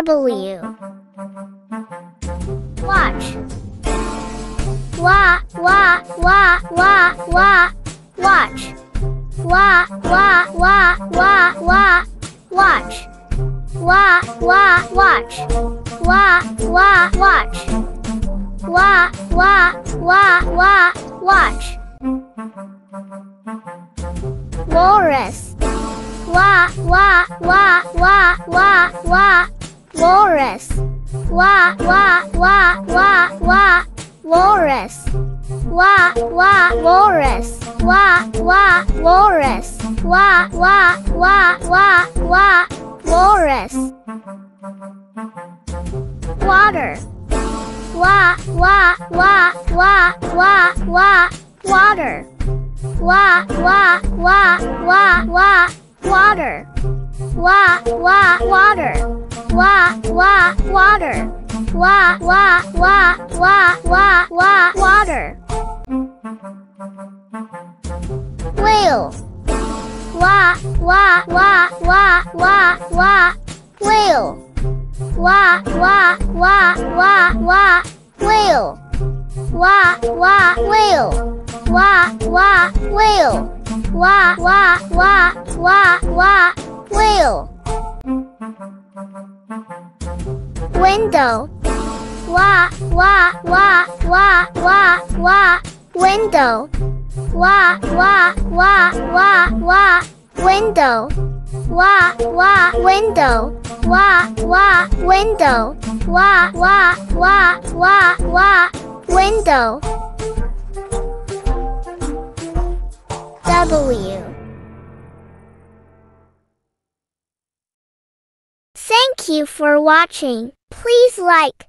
W. Watch. Wa, wa, wa, wa, wa. Watch. Wa, wa, wa, wa, wa. Watch. Wa, wa, watch. Wa, wa, watch. Wa, wa, wa, wa, watch. Walrus. Wa, wa, wa, wa, wa, wa. Walrus. Wa, wa, wa, wa, wa. Walrus. Wa, wa, walrus. Wa, wa, walrus. Wa, wa, wa, wa, wa. Walrus. Water. Wa, wa, wa, wa, wa, wa. Water. Wa, wa, wa, wa, wa. Water. Wa, wa, water. Wa, wa, wa, wa, wa, wa, water. Whale. Wa, wa, wa, wa, wa, wa. Whale. Wa, wa, wa, wa, wa. Whale. Wa, wa, whale. Wa, wa, whale. Wa, wa, wa, wa, wa, whale. Window. Wa, wa, wa, wa, wa, wa. Window. Wa, wa, wa, wa, wa. Window. Wa, wa, window. Wa, wa, window. Wa, wa, wa, wa, wa. Window. W. Thank you for watching. Please like,